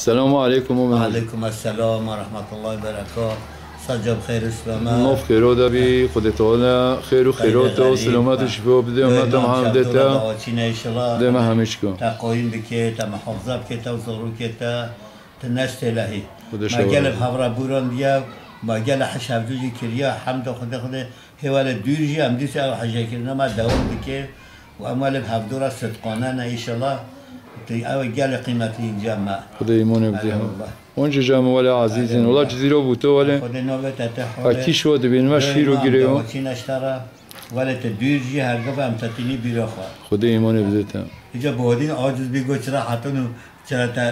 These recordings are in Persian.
السلام عليكم وعليكم السلام ورحمة الله وبركاته. سجب خير السلام نوف خيرو دبي خدت ولا خيرو خيروتو سلامات شفو بدي ما تمام دتا دما همشكو. تقوين بك تم حفظة وزورو توزرو كتا تنشت لهي ما قال بحفرة بوران ديا ما قال حشاب دوجي كريا. حمد خد خد هوال الدورجي ام ديس أو حاجة كنا ما دوام بك وأموال بحبدوره صدقانا إن شاء الله. ما خدا ایمان بده هم الله. اونجا جمع ولی عزیزین والله جزیره بوده ولی خدا نوبت اتحاله اکی شو دبین ما شیر رو گیره و چی نشتره ولی تا دوری هر گفت هم تتینی بیرا خواه خدا ایمان بده تا اینجا بودین عاجز بگو چرا حتونو چرا تا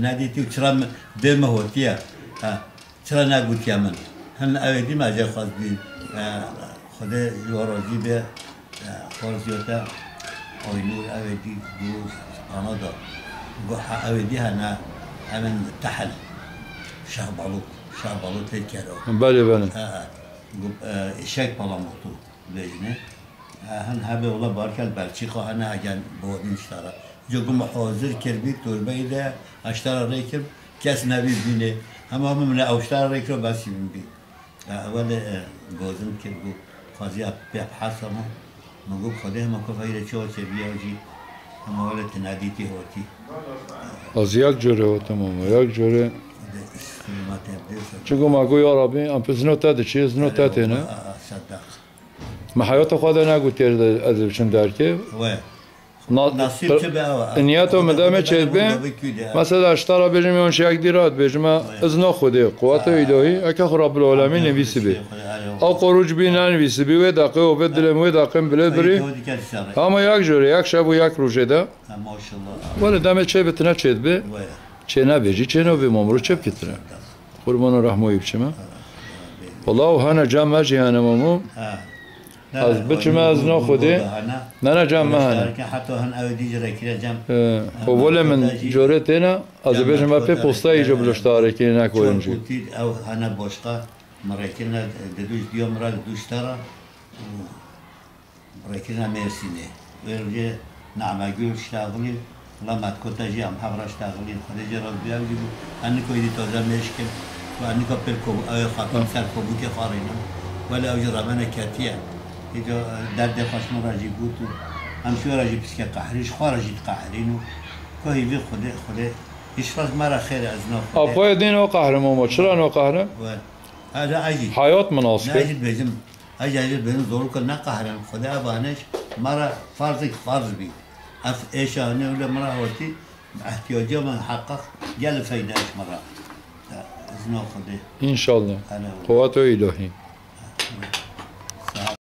ندیتی و چرا دم هوتیه ها، چرا نگوتیه من هن اویدی مجا خواست بید خدا یوراجی به خورزیوتا آینور اویدی دوز آنادا گو ح- اویدی هنه همین تحل شاه بالوت شاه بالوت کرو بله بله eşek balamotu lejne han habe ola barkel belçi khana agen bodin iştara jogum hazır kerbi turbeyi de aştara rekir kes nevi bine ama mümle aştara rekir basi bin bi اول گازم که بو خازی بحث ما مگو خدا ما که غیر چه چه بیا ولی تنادیتی هوتی از یک جوره تمام. یک جوره. چگو ما گوی عربی ام پس نو تاده چی از نو تاته نه؟ صدق. ما حیات خدا نگو تیر از بچن درکه نصیب چه به او نیت و مدام چه به؟ مثلا اشترا بجم اون شک دیرات بجم از نو خوده قوت الهی. اکه رب العالمین نویسی به او قروج بی ننویسی بی و دقیقه و بدلم و دقیقه بله بری اما یک جوره یک شب و یک روزه ده ماشاءالله ولی دم چه بتنه چه به و چه نبیجی چه نو به مامرو چه بکتره قربان رحمه بچما والله و هنه جمع جهنم مامو از بچم از نو خوده نه نه جمع هنه حتی هن او دیجه رکیره جمع خب ولی من جوره تینا از بجم با پی پستا ایجا بلشتاره که نکویم جی مراکن دوست دیو مراک دوست داره مراکن مرسی نه. ولی نامه گل شغلی لامات کوتاهی هم حرفش تغلی خدیج را بیاریم آنی که ایت تازه میشکن و آنی که پر کم آیا خاتم سر کبوتر خارینه ولی اوج رمان کتیه. که جا در دفعش مراجی بود و هم شور مراجی پس که قهریش خارجی قهرینو که ایت خدی خدی یش فرق مرا خیر از نه آبای دین و قهرمان ما. چرا نه قهرم؟ هذا اجي حیات مناسبه بزم اجي اجي بين زور كل نقهر خدا بانش مرا فرضك فرض بي اف ايش انا ولا مرا هوتي احتياجي من حقق جل فايدة مرا ازنو خدا انشالله انا قوت الهی